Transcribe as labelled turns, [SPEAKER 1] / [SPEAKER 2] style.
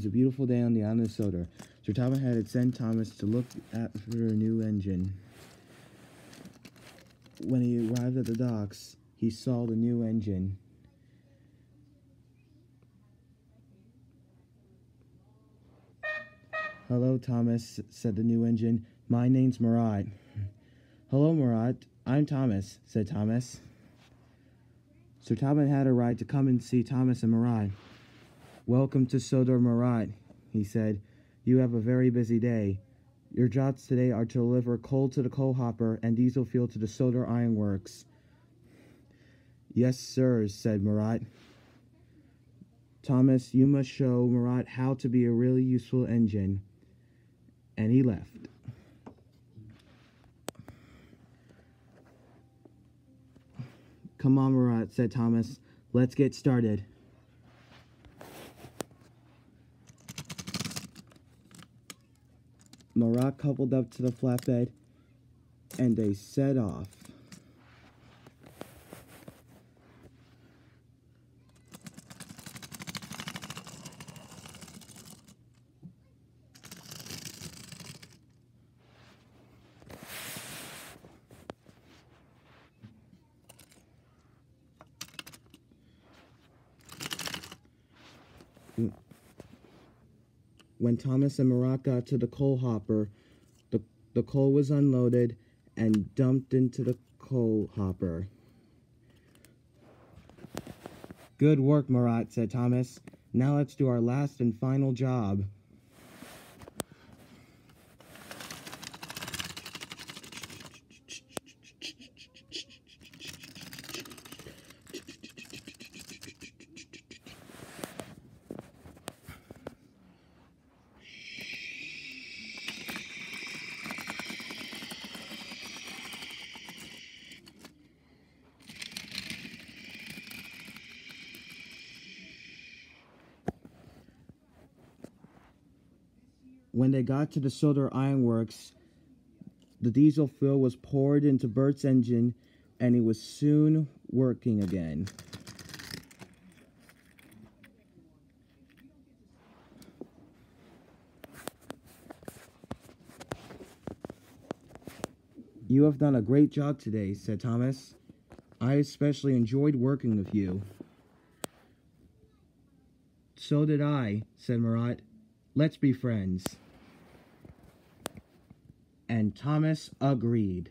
[SPEAKER 1] was a beautiful day on the island of Sodor. Sir Topham Hatt sent Thomas to look at for a new engine. When he arrived at the docks, he saw the new engine. Hello, Thomas, said the new engine. My name's Marat. Hello, Marat. I'm Thomas, said Thomas. Sir Topham Hatt a ride to come and see Thomas and Marat. Welcome to Sodor Marat, he said. You have a very busy day. Your jobs today are to deliver coal to the coal hopper and diesel fuel to the Sodor Iron Works. Yes, sir, said Marat. Thomas, you must show Marat how to be a really useful engine. And he left. Come on, Marat, said Thomas. Let's get started. Marat coupled up to the flatbed, and they set off. When Thomas and Marat got to the coal hopper, the, the coal was unloaded and dumped into the coal hopper. Good work, Marat, said Thomas. Now let's do our last and final job. When they got to the Sodor Ironworks, the diesel fuel was poured into Bert's engine and he was soon working again. You have done a great job today, said Thomas. I especially enjoyed working with you. So did I, said Marat. Let's be friends. And Thomas agreed.